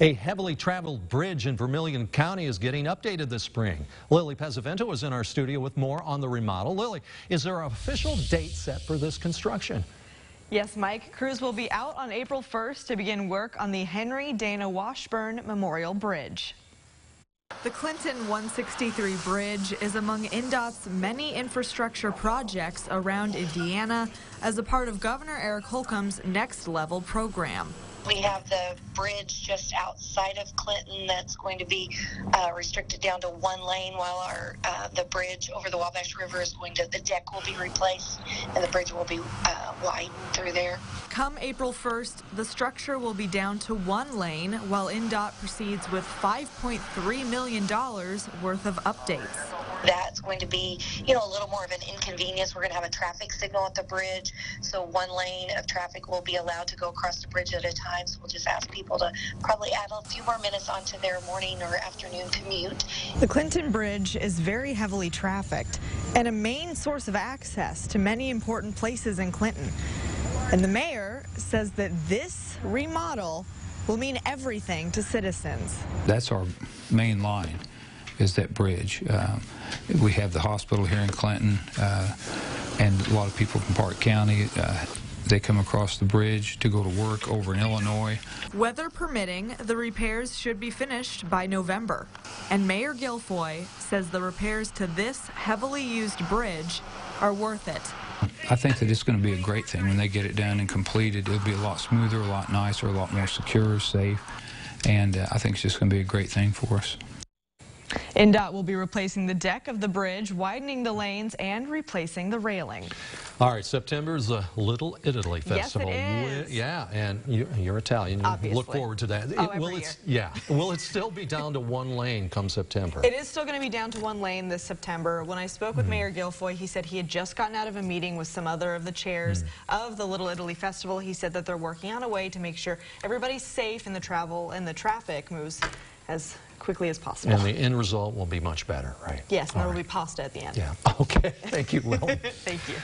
A heavily traveled bridge in Vermillion County is getting updated this spring. Lily Pesavento is in our studio with more on the remodel. Lily, is there an official date set for this construction? Yes, Mike. Crews will be out on April 1st to begin work on the Henry Dana Washburn Memorial Bridge. The Clinton 163 Bridge is among INDOT's many infrastructure projects around Indiana as a part of Governor Eric Holcomb's Next Level program. We have the bridge just outside of Clinton that's going to be uh, restricted down to one lane, while our uh, the bridge over the Wabash River is going to the deck will be replaced and the bridge will be uh, widened through there. Come April 1st, the structure will be down to one lane, while INDOT proceeds with 5.3 million dollars worth of updates that's going to be, you know, a little more of an inconvenience. We're going to have a traffic signal at the bridge, so one lane of traffic will be allowed to go across the bridge at a time. So we'll just ask people to probably add a few more minutes onto their morning or afternoon commute. The Clinton Bridge is very heavily trafficked and a main source of access to many important places in Clinton. And the mayor says that this remodel will mean everything to citizens. That's our main line is that bridge. Uh, we have the hospital here in Clinton, uh, and a lot of people from Parke County. Uh, they come across the bridge to go to work over in Illinois. Weather permitting, the repairs should be finished by November. And Mayor Guilfoyle says the repairs to this heavily used bridge are worth it. I think that it's going to be a great thing when they get it done and completed. It'll be a lot smoother, a lot nicer, a lot more secure, safe, and uh, I think it's just going to be a great thing for us. INDOT will be replacing the deck of the bridge, widening the lanes, and replacing the railing. All right, September is the Little Italy Festival. Yes, it is. Yeah, and you, are Italian. You Obviously. look forward to that. Oh, it, will it, Yeah. will it still be down to one lane come September? It is still going to be down to one lane this September. When I spoke with mm. Mayor Guilfoyle, he said he had just gotten out of a meeting with some other of the chairs mm of the Little Italy Festival. He said that they're working on a way to make sure everybody's safe and the travel and the traffic moves as quickly as possible. And the end result will be much better, right? Yes, and there will be pasta at the end. Yeah. Okay. Thank you, Will. Thank you.